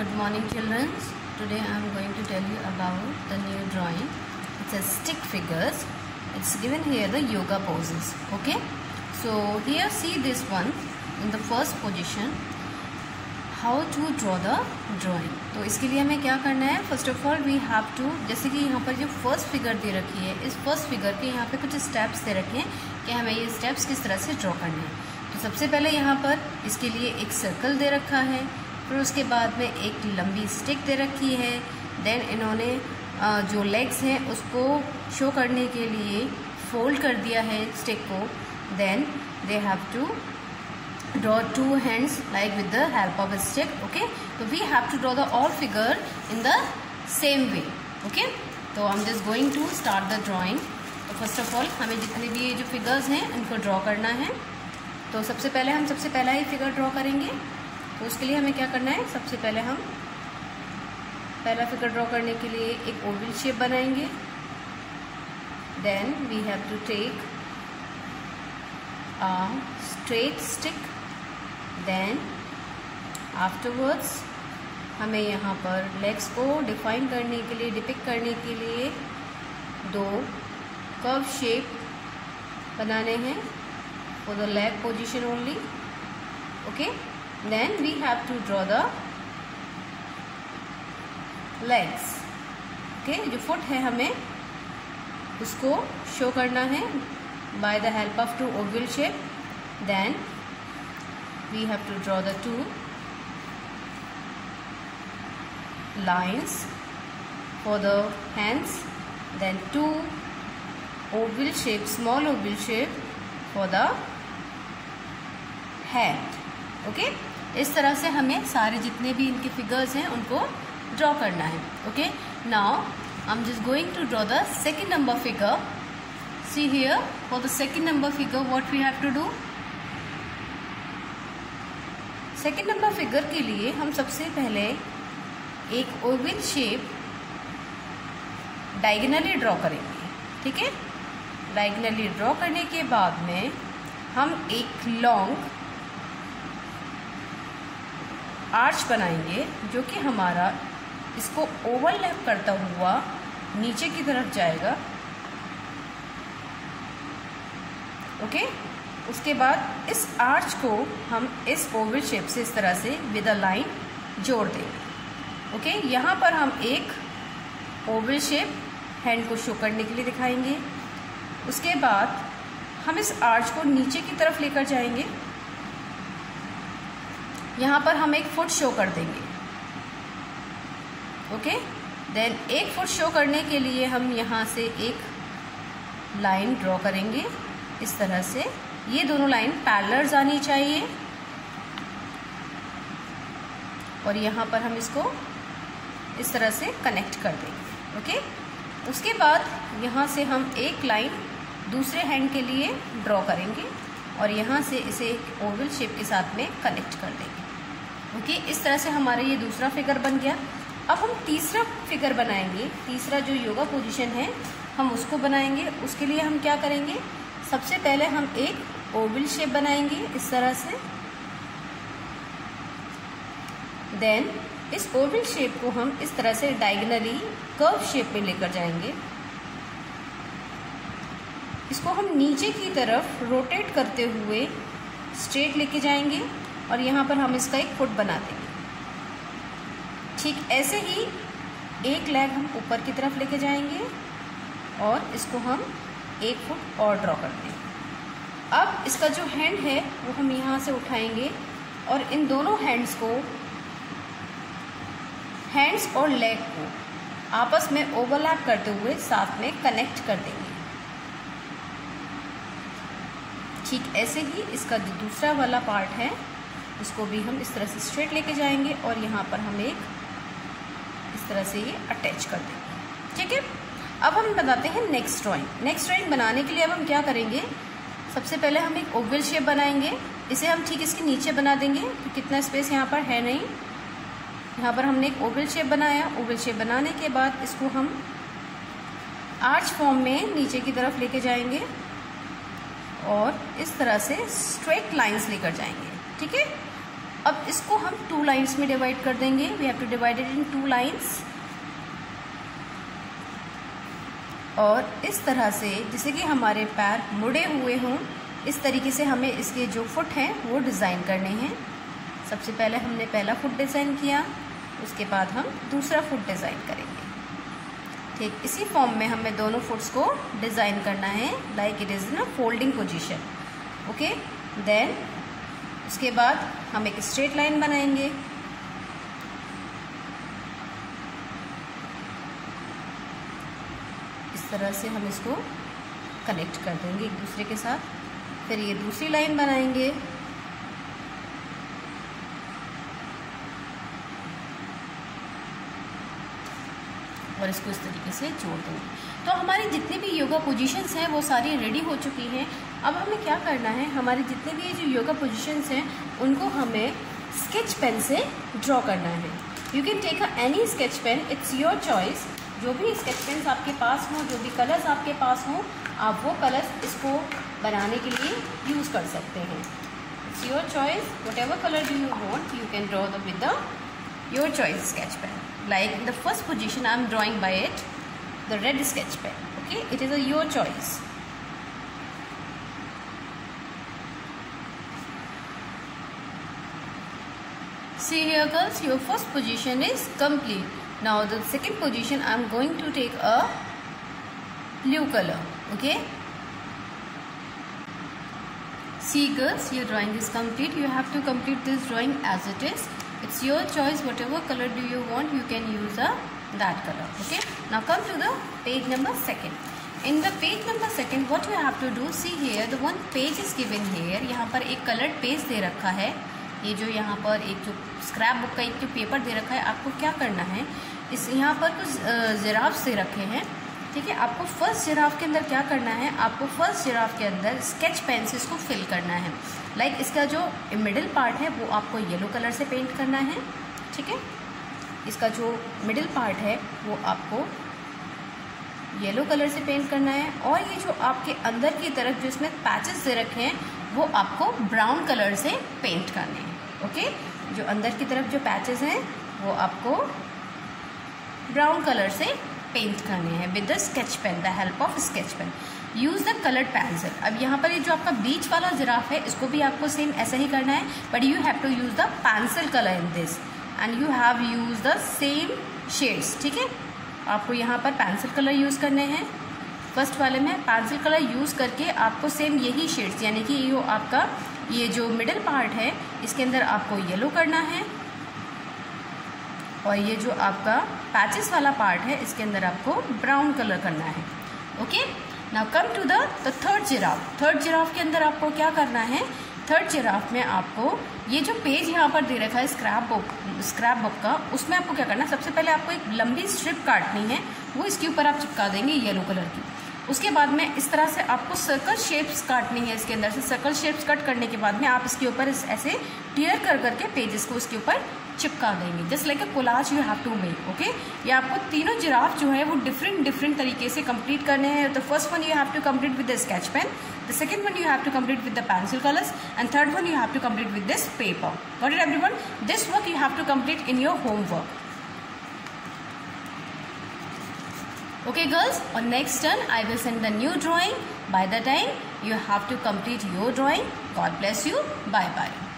Good morning children. Today I am going to tell you about the new drawing. It says stick figures. It's given here the yoga poses. Okay. So here see this one in the first position. How to draw the drawing. तो इसके लिए हमें क्या करना है first of all we have to जैसे कि यहाँ पर जो फ़र्स्ट फिगर दे रखी है इस फ़र्स्ट फिगर के यहाँ पे कुछ स्टेप्स दे रखे हैं कि हमें ये स्टेप्स किस तरह से ड्रॉ करने हैं तो सबसे पहले यहाँ पर इसके लिए एक सर्कल दे रखा है फिर उसके बाद में एक लंबी स्टिक दे रखी है। देन इन्होंने जो लेग्स हैं, उसको शो करने के लिए फोल्ड कर दिया है स्टिक को। Then they have to draw two hands like with the help of a stick okay तो we have to draw the all figure in the same way okay तो I am just going to start the drawing तो first of all हमें जितने भी ये जो figures हैं, इनको ड्रॉ करना है। तो सबसे पहले, हम सबसे पहला ही फिगर ड्रॉ करेंगे। तो उसके लिए हमें क्या करना है? सबसे पहले हम पहला फिगर ड्रॉ करने के लिए एक ओवल शेप बनाएँगे। Then we have to take straight stick. Then afterwards हमें यहाँ पर लेग्स को डिफाइन करने के लिए डिपिक करने के लिए दो कर्व शेप बनाने हैं। For the leg position only okay then we have to draw the legs okay? जो फुट है हमें उसको शो करना है by the help of two oval shape then we have to draw the two lines for the hands then two oval shape small oval shape for the head okay इस तरह से हमें सारे जितने भी इनके फिगर्स हैं, उनको ड्रॉ करना है, okay? Now I am just going to draw the second number figure see here for the second number figure what we have to do second number figure के लिए हम सबसे पहले एक ओवल शेप डायगनली ड्रॉ करेंगे, ठीक है? Diagonally draw करने के बाद में हम एक लॉन्ग आर्च बनाएँगे, जो कि हमारा इसको ओवरलैप करता हुआ नीचे की तरफ़ जाएगा। ओके उसके बाद इस आर्च को हम इस ओवल शेप से इस तरह से विद अ लाइन जोड़ देंगे। ओके यहाँ पर हम एक ओवल शेप हैंड को शो करने के लिए दिखाएँगे। उसके बाद हम इस आर्च को नीचे की तरफ़ लेकर जाएँगे। यहाँ पर हम एक फुट शो कर देंगे। ओके देन एक फुट शो करने के लिए हम यहाँ से एक लाइन ड्रॉ करेंगे। इस तरह से। ये दोनों लाइन पैरलर्स आनी चाहिए। और यहाँ पर हम इसको इस तरह से कनेक्ट कर देंगे। ओके उसके बाद यहाँ से हम एक लाइन दूसरे हैंड के लिए ड्रॉ करेंगे। और यहाँ से इसे ओवल शेप के साथ में कनेक्ट कर देंगे। ओके, इस तरह से हमारा ये दूसरा फिगर बन गया। अब हम तीसरा फिगर बनाएँगे। तीसरा जो योगा पोजीशन है, हम उसको बनाएँगे। उसके लिए हम क्या करेंगे? सबसे पहले हम एक ओवल शेप बनाएँगे इस तरह से। देन इस ओवल शेप को हम इस तरह से डायगनली कर्व शेप में लेकर जाएँगे। इसको हम नीचे की तरफ़ रोटेट करते हुए स्ट्रेट लेके जाएँगे। और यहाँ पर हम इसका एक फुट बना देंगे ठीक ऐसे ही एक लेग हम ऊपर की तरफ़ लेके जाएँगे और इसको हम एक फुट और ड्रॉ कर देंगे अब इसका जो हैंड है, वो हम यहाँ से उठाएँगे और इन दोनों हैंड्स को हैंड्स और लेग को आपस में ओवरलैप करते हुए साथ में कनेक्ट कर देंगे। ठीक ऐसे ही इसका जो दूसरा वाला पार्ट है उसको भी हम इस तरह से स्ट्रेट लेके जाएँगे और यहाँ पर हम एक इस तरह से ये अटैच कर देंगे। ठीक है? अब हम बताते हैं नेक्स्ट ड्राइंग नेक्स्ट ड्राइंग बनाने के लिए अब हम क्या करेंगे? सबसे पहले हम एक ओवल शेप बनाएँगे। इसे हम ठीक इसके नीचे बना देंगे। तो कितना स्पेस यहाँ पर है नहीं? यहाँ पर हमने एक ओवल शेप बनाया। ओवल शेप बनाने के बाद इसको हम आर्च फॉर्म में नीचे की तरफ़ लेके जाएँगे और इस तरह से स्ट्रेट लाइंस लेकर जाएँगे। ठीक है? अब इसको हम टू लाइंस में डिवाइड कर देंगे। We have to divide in two lines और इस तरह से, जैसे कि हमारे पैर मुड़े हुए हों, इस तरीके से हमें इसके जो फुट हैं, वो डिज़ाइन करने हैं। सबसे पहले हमने पहला फुट डिज़ाइन किया, उसके बाद हम दूसरा फुट डिज़ाइन करेंगे। ठीक, इसी फॉर्म में हमें दोनों फुट्स को डिज़ाइन करना है like it is in a folding position okay then उसके बाद हम एक स्ट्रेट लाइन बनाएँगे। इस तरह से हम इसको कनेक्ट कर देंगे एक दूसरे के साथ। फिर ये दूसरी लाइन बनाएँगे। और इसको इस तरीके से जोड़ देंगे तो हमारी जितनी भी योगा पोजीशंस हैं, वो सारी रेडी हो चुकी हैं। अब हमें क्या करना है? हमारी जितने भी जो योगा पोजीशंस हैं, उनको हमें स्केच पेन से ड्रॉ करना है। You can take a any sketch pen it's your choice जो भी स्केच पेन्स आपके पास हों, जो भी कलर्स आपके पास हों, आप वो कलर्स इसको बनाने के लिए यूज़ कर सकते हैं। It's your choice whatever colour do you want you can draw the with the your choice sketch pen like in the first position I am drawing by it. The red sketch pen okay? It is a your choice. See here girls your first position is complete. Now the second position I am going to take a blue color okay? See girls your drawing is complete. You have to complete this drawing as it is. It's your choice. Whatever color do you want, you can use a, that color. Okay. Now come to the page number second. In the page number second, what you have to do, see here, the one page is given here. यहाँ पर एक colored page दे रखा है ये जो यहाँ पर एक जो स्क्रैप बुक का एक जो पेपर दे रखा है आपको क्या करना है इस यहाँ पर कुछ जिराफ्स दे रखे हैं ठीक है, आपको फ़र्स्ट जिराफ के अंदर क्या करना है? आपको फ़र्स्ट जिराफ के अंदर स्केच पेन से इसको फिल करना है। लाइक like इसका जो मिडिल पार्ट है, वो आपको येलो कलर से पेंट करना है, ठीक है? इसका जो मिडिल पार्ट है, वो आपको येलो कलर से पेंट करना है। और ये जो आपके अंदर की तरफ़ जो इसमें पैचेस दे रखे हैं, वो आपको ब्राउन कलर से पेंट करने हैं ओके जो अंदर की तरफ़ जो पैचेस हैं, वो आपको ब्राउन कलर से पेंट करने हैं with the sketch pen the help of sketch pen use the coloured pencil अब यहाँ पर ये जो आपका बीच वाला जिराफ है, इसको भी आपको सेम ऐसा ही करना है but you have to use the pencil colour in this and you have use the same shades ठीक है? आपको यहाँ पर पेंसिल कलर यूज़ करने हैं. फ़र्स्ट वाले में पेंसिल कलर यूज़ करके आपको सेम यही शेड्स यानी कि ये आपका, ये जो मिडिल पार्ट है, इसके अंदर आपको येलो करना है. और ये जो आपका पैचेस वाला पार्ट है, इसके अंदर आपको ब्राउन कलर करना है। Okay now come to the third giraffe third giraffe के अंदर आपको क्या करना है? थर्ड जिराफ में आपको ये जो पेज यहाँ पर दे रखा है स्क्रैप बुक स्क्रैप बुक का, उसमें आपको क्या करना है? सबसे पहले आपको एक लंबी स्ट्रिप काटनी है। वो इसके ऊपर आप चिपका देंगे येलो कलर की। उसके बाद में इस तरह से आपको सर्कल शेप्स काटनी है इसके अंदर से। सर्कल शेप्स कट करने के बाद में आप इसके ऊपर ऐसे टीयर कर करके पेजेस को उसके ऊपर चिपका देंगे। Just like a collage you have to make okay ये आपको तीनों जिराफ जो है, वो डिफरेंट डिफरेंट तरीके से कंप्लीट करने हैं। The first one you have to complete with the sketch pen the second one you have to complete with the pencil colours and third one you have to complete with this paper what it every one this work you have to complete in your homework okay, girls, on next turn, i will send the new drawing. By the time, you have to complete your drawing. God bless you. Bye bye